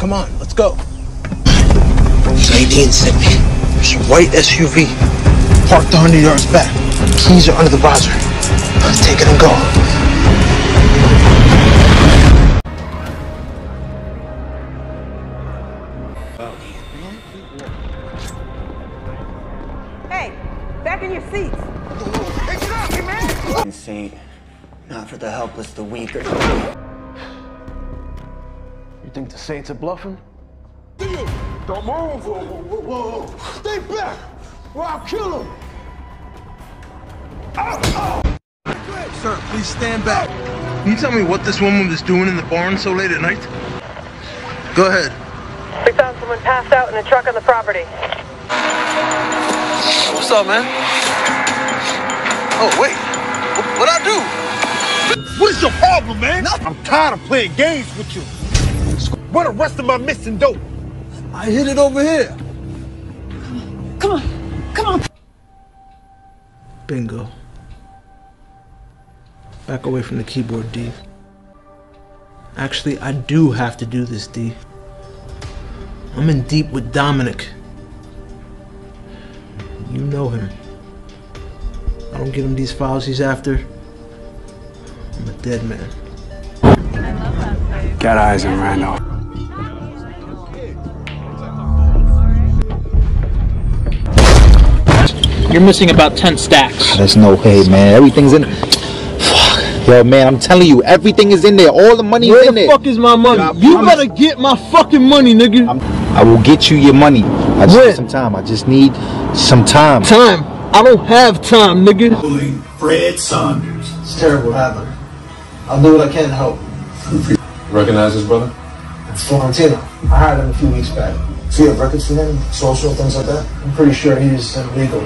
Come on, let's go. Zaydeen sent me. There's a white SUV parked 100 yards back. Keys are under the visor. Take it and go. Hey, back in your seats. seat. Not for the helpless, the weak, or You think the Saints are bluffing? Don't move! Whoa, whoa, whoa, whoa. Stay back! Or I'll kill him! Ah, ah. Sir, please stand back. Can you tell me what this woman was doing in the barn so late at night? Go ahead. We found someone passed out in a truck on the property. What's up, man? Oh, wait. What, what'd I do? What is your problem, man? I'm tired of playing games with you. Where the rest of my missing dope? I hid it over here. Come on, come on. Come on. Bingo. Back away from the keyboard, D. Actually, I do have to do this, D. I'm in deep with Dominic. You know him. I don't give him these files he's after. I'm a dead man. Got eyes on Randolph. You're missing about 10 stacks. There's no way, man. Everything's in. Fuck. Yo, man, I'm telling you, everything is in there. All the money Where is in there. Where the there. fuck is my money? I you promise- better get my fucking money, nigga. I'm, I will get you your money. I just When? need some time. I just need some time. Time. I don't have time, nigga. Fred Saunders. It's terrible happening. I'll do what I can to help. Recognize his brother? It's Florentino. I hired him a few weeks back. So you have records for him, social, things like that? I'm pretty sure he's illegal.